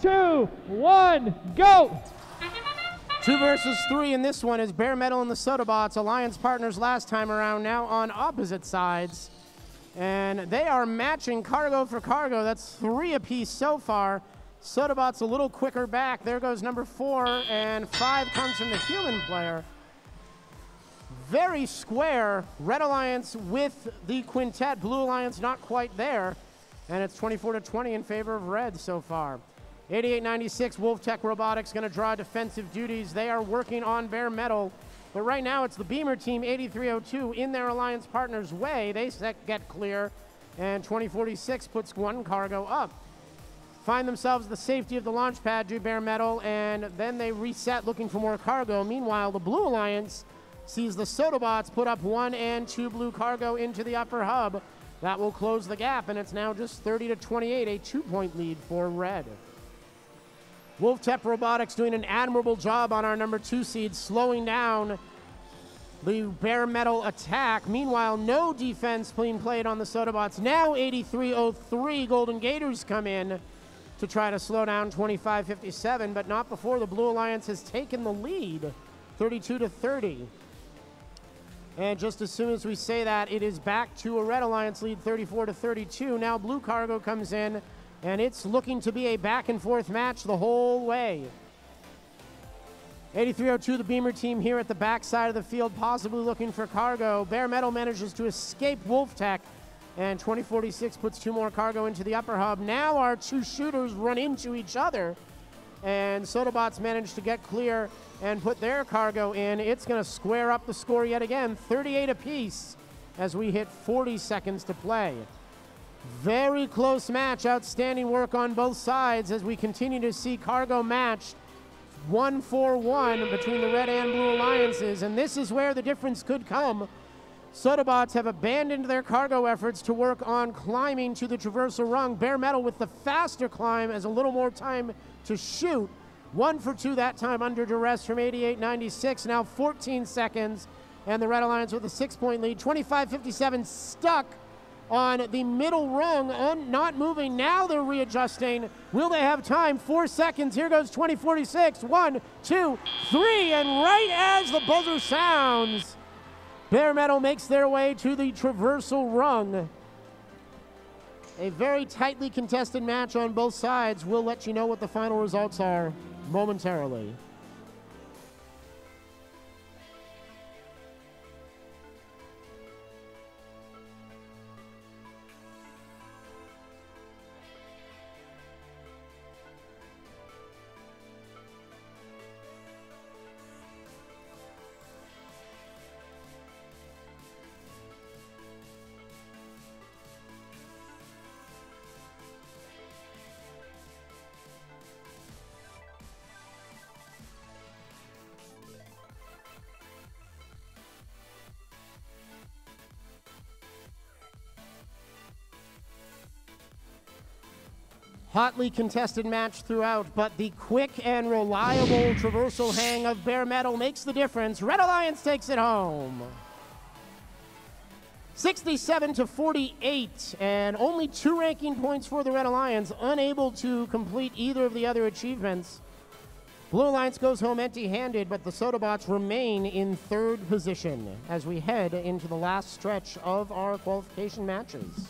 two, one, go! Two versus three in this one is Bear Metal and the SOTAbots, alliance partners last time around, now on opposite sides. And they are matching cargo for cargo. That's three apiece so far. SOTAbots a little quicker back. There goes number four, and five comes from the human player. Very square. Red Alliance with the quintet. Blue Alliance not quite there. And it's 24 to 20 in favor of red so far. 8896 Wolf Tech Robotics going to draw defensive duties. They are working on Bear Metal. But right now it's the Beamer team 8302 in their alliance partner's way. They get clear. And 2046 puts one cargo up. Find themselves the safety of the launch pad, do Bear Metal, and then they reset looking for more cargo. Meanwhile, the Blue Alliance sees the SOTAbots put up one and two blue cargo into the upper hub. That will close the gap, and it's now just 30 to 28, a two point lead for red. Wolf Tech Robotics doing an admirable job on our number two seed, slowing down the Bear Metal attack. Meanwhile, no defense being played on the SOTAbots. Now 8303 Golden Gators come in to try to slow down 2557, but not before the Blue Alliance has taken the lead 32 to 30. And just as soon as we say that, it is back to a Red Alliance lead 34 to 32. Now Blue Cargo comes in, and it's looking to be a back and forth match the whole way. 8302, the Beamer team here at the back side of the field, possibly looking for cargo. Bear Metal manages to escape Wolf Tech, and 2046 puts two more cargo into the upper hub. Now our two shooters run into each other, and SOTAbots manage to get clear and put their cargo in. It's going to square up the score yet again, 38 apiece as we hit 40 seconds to play. Very close match, outstanding work on both sides as we continue to see cargo matched 1 4 1 between the red and blue alliances, and this is where the difference could come. SOTAbots have abandoned their cargo efforts to work on climbing to the traversal rung. Bear Metal with the faster climb as a little more time to shoot. One for two that time under duress from 88.96. Now 14 seconds. And the Red Alliance with a six point lead. 25 57 stuck on the middle rung, un- not moving. Now they're readjusting. Will they have time? Four seconds. Here goes 2046. One, two, three. And right as the buzzer sounds, Bear Metal makes their way to the traversal rung. A very tightly contested match on both sides. We'll let you know what the final results are momentarily. Hotly contested match throughout, but the quick and reliable traversal hang of Bear Metal makes the difference. Red Alliance takes it home. 67 to 48, and only two ranking points for the Red Alliance, unable to complete either of the other achievements. Blue Alliance goes home empty handed, but the SOTAbots remain in third position as we head into the last stretch of our qualification matches.